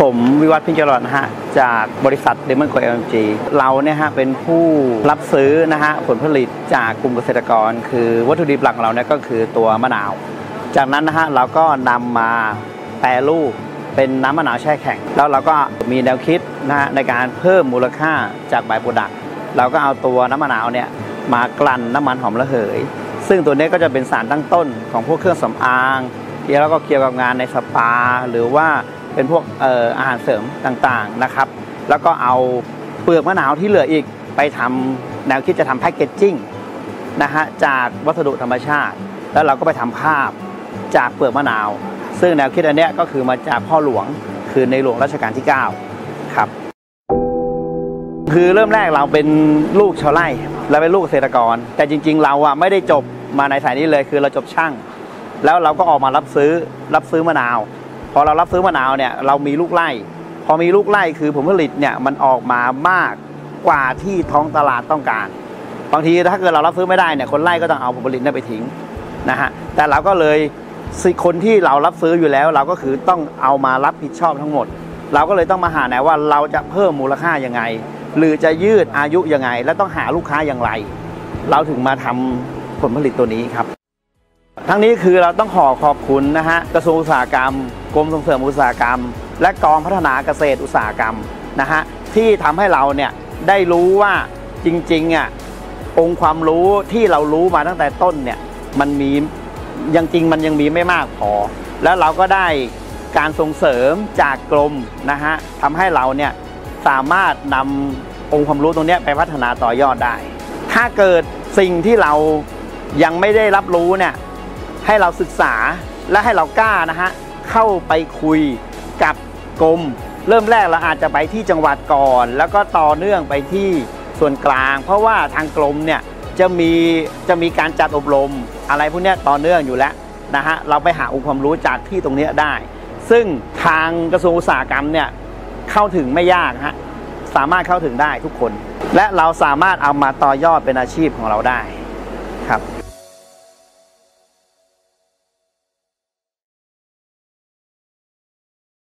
ผมวิวัฒน์พิจารณนะฮะ จากบริษัทเดมอนโกเอลจีเราเนี่ยฮะเป็นผู้รับซื้อนะฮะผลผลิตจากกลุ่มเกษตรกร คือวัตถุดิบหลักของเราเนี่ยก็คือตัวมะนาว จากนั้นนะฮะเราก็นำมาแปรรูปเป็นน้ำมะนาวแช่แข็ง แล้วเราก็มีแนวคิดนะฮะในการเพิ่มมูลค่าจาก by-product เราก็เอาตัวน้ำมะนาวเนี่ยมากลั่นน้ำมันหอมระเหย ซึ่งตัวนี้ก็จะเป็นสารตั้งต้นของพวกเครื่องสำอางแล้วก็เกี่ยวกับงานในสปา หรือว่า เป็นพวกอออาหารเสริมต่างๆนะครับ แล้วก็เอาเปลือกมะนาวที่เหลืออีกไปทำแนวคิดจะทำแพคเกจจิ้งนะฮะจากวัสดุธรรมชาติ แล้วเราก็ไปทำภาพจากเปลือกมะนาว ซึ่งแนวคิดอันนี้ก็คือมาจากพ่อหลวงคือในหลวงรัชกาลที่ 9 ครับ คือเริ่มแรกเราเป็นลูกชาวไร่เราเป็นลูกเกษตรกร แต่จริง ๆ เราอะไม่ได้จบมาในสายนี้เลยคือเราจบช่าง แล้วเราก็ออกมารับซื้อรับซื้อมะนาว อเรารับซื้อมะนาวเนี่ยเรามีลูกไร่พอมีลูกไร่คือผลผลิตเนี่ยมันออกมามากกว่าที่ท้องตลาดต้องการ บางทีถ้าเกิดเรารับซื้อไม่ได้เนี่ยคนไร่ก็ต้องเอาผลผลิตนั้นไปทิ้งนะฮะแต่เราก็เลยคนที่เรารับซื้ออยู่แล้ว เราก็คือต้องเอามารับผิดชอบทั้งหมด เราก็เลยต้องมาหาแนวว่าเราจะเพิ่มมูลค่ายังไง หรือจะยืดอายุยังไง และต้องหาลูกค้าอย่างไร เราถึงมาทำผลผลิตตัวนี้ครับ ทั้งนี้คือเราต้องขอขอบคุณนะฮะกระทรวงอุตสาหกรรม กรมส่งเสริมอุตสาหกรรม และกองพัฒนาเกษตรอุตสาหกรรมนะฮะที่ทำให้เราเนี่ยได้รู้ว่าจริงๆอะองค์ความรู้ที่เรารู้มาตั้งแต่ต้นเนี่ยมันมียังจริงมันยังมีไม่มากพอ แล้วเราก็ได้การส่งเสริมจากกรมนะฮะทำให้เราเนี่ยสามารถนำองค์ความรู้ตรงนี้ไปพัฒนาต่อยอดได้ ถ้าเกิดสิ่งที่เรายังไม่ได้รับรู้เนี่ยให้เราศึกษาและให้เรากล้านะฮะ เข้าไปคุยกับกรมเริ่มแรกเราอาจจะไปที่จังหวัดก่อน แล้วก็ต่อเนื่องไปที่ส่วนกลาง เพราะว่าทางกรมเนี่ยจะมีจะมีการจัดอบรมอะไรพวกนี้ต่อเนื่องอยู่แล้วนะฮะเราไปหาองค์ความรู้จากที่ตรงนี้ได้ ซึ่งทางกระทรวงอุตสาหกรรมเนี่ยเข้าถึงไม่ยากฮะสามารถเข้าถึงได้ทุกคน และเราสามารถเอามาต่อยอดเป็นอาชีพของเราได้ครับ